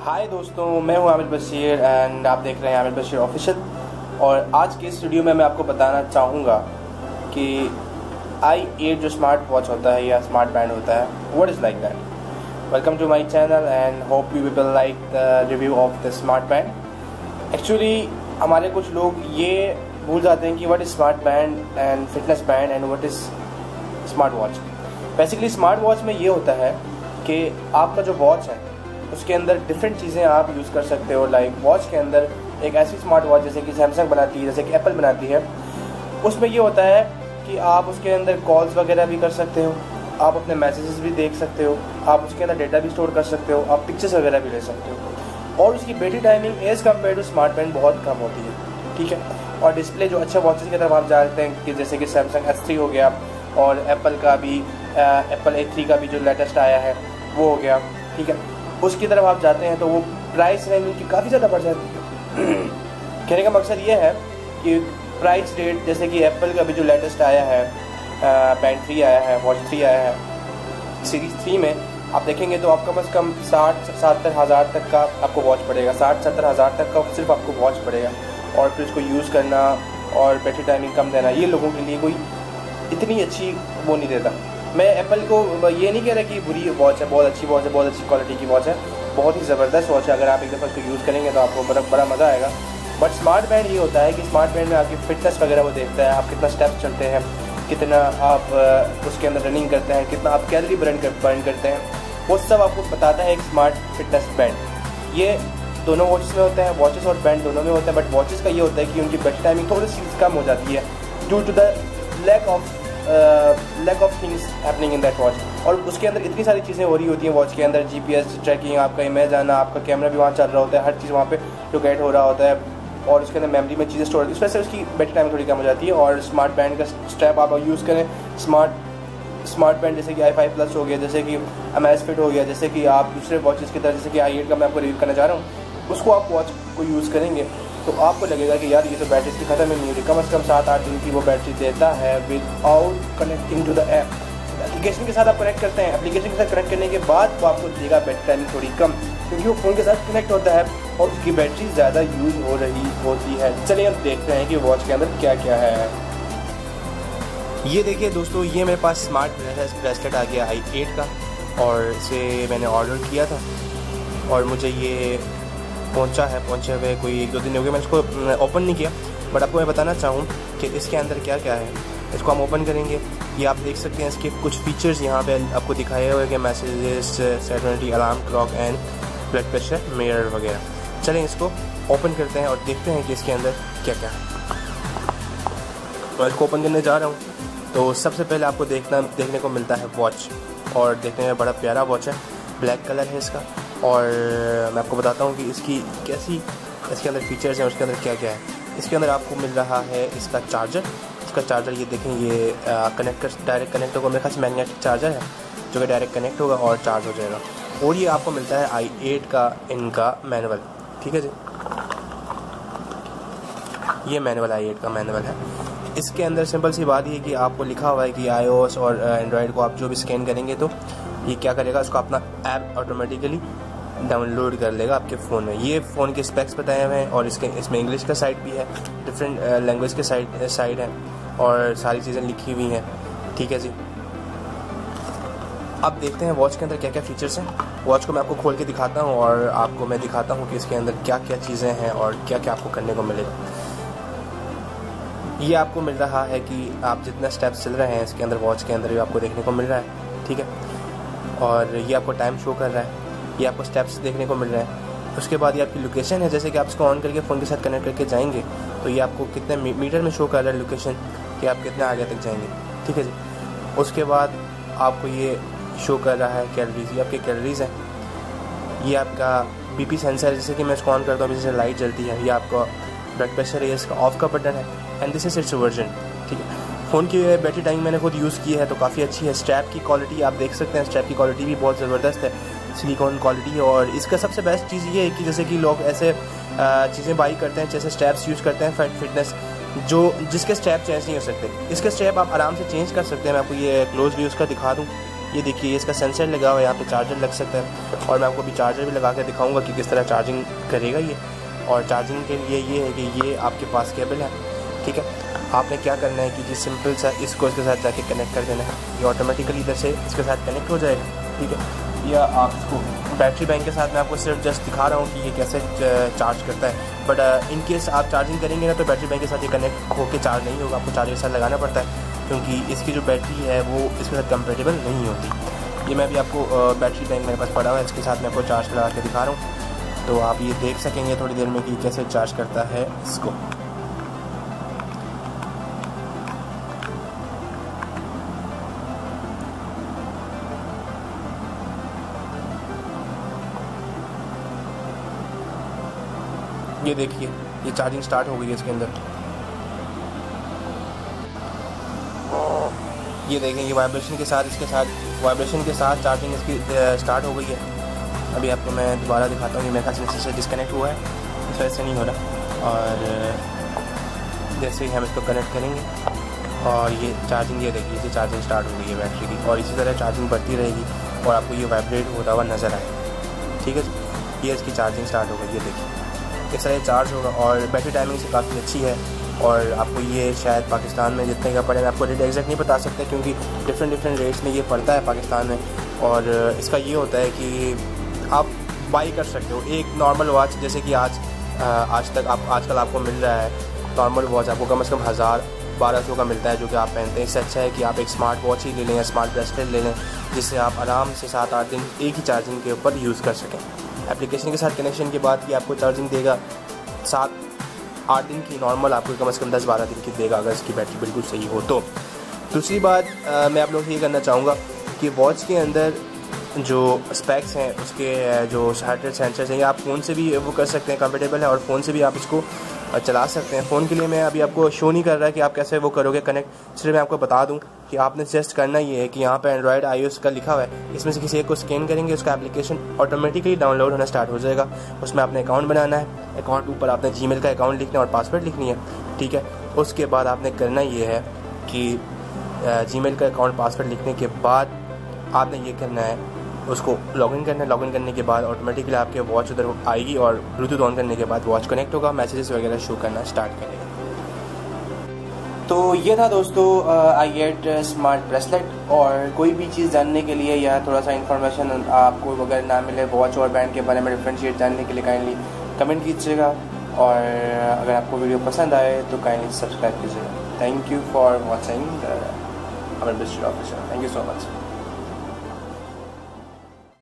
हाय दोस्तों, मैं हूँ आमिर बशीर एंड आप देख रहे हैं आमिर बशीर ऑफिशियल और आज के इस वीडियो में मैं आपको बताना चाहूँगा कि आई एट जो स्मार्ट वॉच होता है या स्मार्ट बैंड होता है what is like that welcome to my channel and hope you people like the review of the smart band actually हमारे कुछ लोग ये भूल जाते हैं कि what is smart band and fitness band and what is smart watch basically smart watch में ये होता है कि आपका जो वॉच है उसके अंदर डिफरेंट चीज़ें आप यूज़ कर सकते हो लाइक वॉच के अंदर एक ऐसी स्मार्ट वॉच जैसे कि सैमसंग बनाती है, जैसे कि एप्पल बनाती है। उसमें ये होता है कि आप उसके अंदर कॉल्स वगैरह भी कर सकते हो, आप अपने मैसेजेस भी देख सकते हो, आप उसके अंदर डेटा भी स्टोर कर सकते हो, आप पिक्चर्स वगैरह भी ले सकते हो। और उसकी battery timing as compare to smart band बहुत कम होती है, ठीक है? और डिस्प्ले जो अच्छे वॉचेस की तरफ़ आप जानते हैं कि जैसे कि सैमसंग एस थ्री हो गया और एप्पल का भी एप्पल ए थ्री का भी जो लेटेस्ट आया है, वो हो गया, ठीक है? उसकी तरफ़ आप जाते हैं तो वो प्राइस रेंज उनकी काफ़ी ज़्यादा बढ़ जाती है। कहने का मकसद ये है कि प्राइस रेट जैसे कि एप्पल का भी जो लेटेस्ट आया है बैंड थ्री आया है वॉच थ्री आया है सीरीज़ थ्री में, आप देखेंगे तो आप कम अज़ कम साठ, सत्तर हज़ार तक का आपको वॉच पड़ेगा। साठ, सत्तर हज़ार तक का सिर्फ़ आपको वॉच पड़ेगा। और फिर उसको यूज़ करना और बैटरी टाइमिंग कम देना, ये लोगों के लिए कोई इतनी अच्छी वो नहीं देता। मैं एप्पल को ये नहीं कह रहा कि बुरी वॉच है, बहुत अच्छी वॉच है, बहुत अच्छी क्वालिटी की वॉच है, बहुत ही ज़बरदस्त वॉच है। अगर आप एक दफ़ा उसको यूज़ करेंगे तो आपको बड़ा बड़ा मज़ा आएगा। बट स्मार्ट बैंड ये होता है कि स्मार्ट बैंड में आपकी फिटनेस वगैरह वो देखता है, आप कितना स्टेप्स चलते हैं, कितना आप उसके अंदर रनिंग करते हैं, कितना आप कैलरी बर्न कर बर्न करते हैं। वो सब आपको बताता है एक स्मार्ट फिटनेस बैंड ये दोनों वॉचेस में होते हैं वॉचेस और बैंड दोनों में होते हैं बट वॉचेस का ये होता है कि उनकी बैटरी टाइमिंग थोड़ी सी कम हो जाती है due to the lack of lack of things happening in that watch और उसके अंदर इतनी सारी चीज़ें हो रही होती हैं वॉच के अंदर जी पी एस ट्रैकिंग आपका इमेज आना, आपका कैमरा भी वहाँ चल रहा होता है, हर चीज़ वहाँ पे लोकेट हो रहा होता है। और उसके अंदर मेमोरी में चीज़ें स्टोर होती है। इस वजह से उसकी बैटरी टाइम थोड़ी कम हो जाती है और स्मार्ट बैंड का स्टेप आप यूज़ करें स्मार्ट स्मार्ट बैंड जैसे कि आई फाइव प्लस हो गया, जैसे कि एम एस फिट हो गया, जैसे कि आप दूसरे वॉचेस की तरह, जैसे कि आई एट का मैं आपको रिव्यू करना चाह रहा हूँ, उसको आप वॉच को यूज़ करेंगे। तो आपको लगेगा कि यार ये तो बैटरी इसकी ख़त्म ही नहीं होती कम अज़ कम सात आठ दिन की वो बैटरी देता है without connecting to the app application के साथ आप कनेक्ट करते हैं। एप्लीकेशन के साथ कनेक्ट करने के बाद वो आपको देगा बैटरी टाइमिंग थोड़ी कम, क्योंकि वो फ़ोन के साथ कनेक्ट होता है और उसकी बैटरी ज़्यादा यूज़ हो रही होती है। चलिए हम देखते हैं कि वॉच के अंदर क्या क्या है। ये देखिए दोस्तों, ये मेरे पास स्मार्ट ब्रेसलेट आ गया आई एट का, और इसे मैंने ऑर्डर किया था। और मुझे ये पहुँचा है, पहुँचे हुए कोई दो दिन हो गए, मैंने इसको ओपन नहीं किया बट आपको मैं बताना चाहूँ कि इसके अंदर क्या क्या है। इसको हम ओपन करेंगे। ये आप देख सकते हैं इसके कुछ फीचर्स यहाँ पे आपको दिखाए हुए कि messages सेटनिटी alarm clock and blood pressure mayor वगैरह। चलें इसको ओपन करते हैं और देखते हैं कि इसके अंदर क्या क्या है। तो इसको ओपन करने जा रहा हूँ तो सबसे पहले आपको देखना, देखने को मिलता है वॉच और देखने में बड़ा प्यारा वॉच है। ब्लैक कलर है इसका। और मैं आपको बताता हूँ कि इसकी कैसी, इसके अंदर फीचर्स हैं, उसके अंदर क्या क्या है। इसके अंदर आपको मिल रहा है इसका चार्जर इसका चार्जर ये देखें, ये कनेक्ट डायरेक्ट कनेक्ट होगा। मेरे खास मैग्नेटिक चार्जर है, जो कि डायरेक्ट कनेक्ट होगा और चार्ज हो जाएगा। और ये आपको मिलता है आई एट का, इनका मैनुअल ठीक है जी? ये मैनुअल आई एट का मैनुअल है। इसके अंदर सिंपल सी बात ये कि आपको लिखा हुआ है कि आई और एंड्रॉयड को आप जो भी स्कैन करेंगे तो ये क्या करेगा? उसको अपना ऐप ऑटोमेटिकली डाउनलोड कर लेगा आपके फ़ोन में। ये फ़ोन के स्पेक्स बताए हुए हैं और इसके, इसमें इंग्लिश का साइट भी है डिफरेंट लैंग्वेज के साइट साइट है और सारी चीज़ें लिखी हुई हैं। ठीक है जी? अब देखते हैं वॉच के अंदर क्या क्या फीचर्स हैं। वॉच को मैं आपको खोल के दिखाता हूँ और आपको मैं दिखाता हूँ कि इसके अंदर क्या क्या चीज़ें हैं और क्या क्या आपको करने को मिलेगा। ये आपको मिल रहा है कि आप जितना स्टेप्स चल रहे हैं इसके अंदर वॉच के अंदर भी आपको देखने को मिल रहा है। ठीक है? और ये आपको टाइम शो कर रहा है। ये आपको स्टेप्स देखने को मिल रहे हैं। उसके बाद ये आपकी लोकेशन है, जैसे कि आप इसको ऑन करके फ़ोन के साथ कनेक्ट करके जाएँगे तो ये आपको कितने मीटर में शो कर रहा है लोकेशन कि आप कितने आगे तक जाएँगे। ठीक है जी? उसके बाद आपको ये शो कर रहा है कैलरीज ये आपके कैलरीज हैं। ये आपका बीपी सेंसर है, जैसे कि मैं इसको ऑन करता हूँ, जैसे लाइट जलती है, ये आपका ब्लड प्रेशर है, इसका ऑफ़ का बटन है and this is its version ठीक है? फ़ोन की बैटरी टाइम मैंने खुद यूज़ की है तो काफ़ी अच्छी है। स्ट्रैप की क्वालिटी आप देख सकते हैं स्ट्रैप की क्वालिटी भी बहुत ज़बरदस्त है। सिलिकॉन क्वालिटी और इसका सबसे बेस्ट चीज़ ये है कि जैसे कि लोग ऐसे चीज़ें बाई करते हैं, जैसे स्टेप्स यूज़ करते हैं फैट फिटनेस जो, जिसके स्टेप चेंज नहीं हो सकते। इसके स्टेप आप आराम से चेंज कर सकते हैं। मैं आपको ये क्लोज भी उसका दिखा दूँ। ये देखिए, इसका सेंसर लगा हुआ है, यहाँ पे चार्जर लग सकता है। और मैं आपको अभी चार्जर भी लगा के दिखाऊँगा कि किस तरह चार्जिंग करेगा ये। और चार्जिंग के लिए ये है कि ये आपके पास केबल है, ठीक है? आपने क्या करना है कि जी सिंपल सा, इसको इसके साथ जाके कनेक्ट कर देना है। ये ऑटोमेटिकली इधर से इसके साथ कनेक्ट हो जाएगा, ठीक है? या आप इसको बैटरी बैंक के साथ मैं आपको सिर्फ़ जस्ट दिखा रहा हूँ कि ये कैसे चार्ज करता है। बट इन केस आप चार्जिंग करेंगे ना तो बैटरी बैंक के साथ ये कनेक्ट होकर चार्ज नहीं होगा। आपको चार्जर के साथ लगाना पड़ता है, क्योंकि इसकी जो बैटरी है, वो इसके साथ कंपेटेबल नहीं होती। ये मैं भी आपको बैटरी बैंक मेरे पास पड़ा हुआ है। इसके साथ मैं आपको चार्ज लगा के दिखा रहा हूँ। तो आप ये देख सकेंगे थोड़ी देर में कि कैसे चार्ज करता है इसको। ये देखिए, ये चार्जिंग स्टार्ट हो गई है इसके अंदर। ये देखें, ये वाइब्रेशन के साथ, इसके साथ वाइब्रेशन के साथ चार्जिंग इसकी स्टार्ट हो गई है। अभी आपको मैं दोबारा दिखाता हूँ कि मेरे ख्याल से डिस्कनेक्ट हुआ है। इस वजह से नहीं हो रहा। और जैसे ही हम इसको कनेक्ट करेंगे, और ये चार्जिंग ये देखिए, ये चार्जिंग स्टार्ट हो गई है बैटरी की। और इसी तरह चार्जिंग बढ़ती रहेगी, और आपको ये वाइब्रेट होता हुआ नज़र आए ठीक है ये इसकी चार्जिंग स्टार्ट हो गई ये देखिए। इस तरह चार्ज होगा और बैटरी टाइमिंग से काफ़ी अच्छी है और आपको ये शायद पाकिस्तान में जितने का पड़े आपको रेट एग्जैक्ट नहीं बता सकता क्योंकि डिफरेंट डिफरेंट रेट्स में ये पड़ता है पाकिस्तान में। और इसका ये होता है कि आप बाई कर सकते हो। एक नॉर्मल वॉच जैसे कि आज आज तक आप, आजकल आपको मिल रहा है नॉर्मल वॉच आपको कम अज़ कम हज़ार बारह सौ का मिलता है, जो कि आप पहनते हैं। इससे अच्छा है कि आप एक स्मार्ट वॉच ही ले लें या स्मार्ट ब्रेसलेट ले लें, जिससे आप आराम से सात आठ दिन एक ही चार्जिंग के ऊपर यूज़ कर सकें। एप्लीकेशन के साथ कनेक्शन के बाद ये आपको चार्जिंग देगा। सात, आठ दिन की नॉर्मल आपको कम से कम दस, बारह दिन की देगा अगर इसकी बैटरी बिल्कुल सही हो तो। दूसरी बात मैं आप लोग ये करना चाहूँगा कि वॉच के अंदर जो स्पैक्स हैं, उसके जो हार्ट रेट सेंसर्स हैं आप फ़ोन से भी वो कर सकते हैं कंफर्टेबल है, और फ़ोन से भी आप इसको चला सकते हैं। फ़ोन के लिए मैं अभी आपको शो नहीं कर रहा कि आप कैसे वो करोगे कनेक्ट सिर्फ़ मैं आपको बता दूँ कि आपने जस्ट करना ये है कि यहाँ पे एंड्रॉयड आई का लिखा हुआ है। इसमें से किसी एक को स्कैन करेंगे, उसका एप्लीकेशन ऑटोमेटिकली डाउनलोड होना स्टार्ट हो जाएगा। उसमें आपने अकाउंट बनाना है। अकाउंट ऊपर आपने जी का अकाउंट लिखना है और पासवर्ड लिखनी है। ठीक है? उसके बाद आपने करना ये है कि जी का अकाउंट पासवर्ड लिखने के बाद आपने ये करना है उसको लॉगिन करना लॉगिन करने के बाद ऑटोमेटिकली आपके वॉच उधर आएगी और ब्लूटूथ ऑन करने के बाद वॉच कनेक्ट होगा मैसेजेस वगैरह शो करना स्टार्ट करेगा। तो ये था दोस्तों आई एट स्मार्ट ब्रेसलेट और कोई भी चीज़ जानने के लिए या थोड़ा सा इन्फॉर्मेशन आपको अगर ना मिले वॉच और बैंड के बारे में डिफ्रेंशिएट जानने के लिए काइंडली कमेंट कीजिएगा और अगर आपको वीडियो पसंद आए तो काइंडली सब्सक्राइब कीजिएगा। Thank you for watching Amar Bicester officer thank you so much